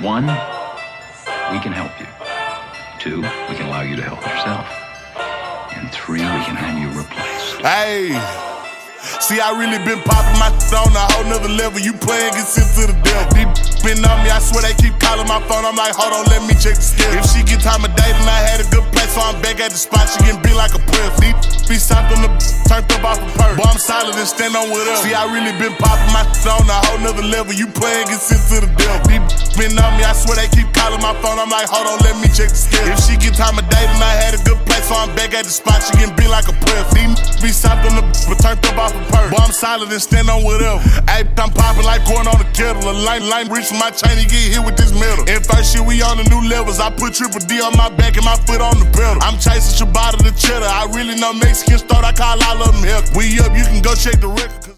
One, we can help you. Two, we can allow you to help yourself. And three, we can have you replaced. Hey. See, I really been popping my on a whole nother level. You playing, get sent to the devil. These been on me, I swear they keep calling my phone. I'm like, hold on, let me check the schedule. If she get time of day, then I had a good place, so I'm back at the spot. She can be like a press. These be stopped on the turned up off the purse. Boy, I'm solid and stand on with her. See, I really been popping my on a whole nother level. You playing, get sent to the devil. Been on me, I swear they keep calling my phone. I'm like, hold on, let me check the schedule. If she get time of day, then I had a good place, so I'm back at the spot. She can be like a press. These be stopped on the turned up off the purse. Boy, I'm solid and stand on whatever. Ayy, I'm popping like going on a kettle. A line, line reach my chain, he get hit with this metal. And first shit, we on the new levels. I put triple D on my back and my foot on the pedal. I'm chasing Ciabatta the cheddar. I really know Mexicans thought I call all of them help. We up, you can go check the record.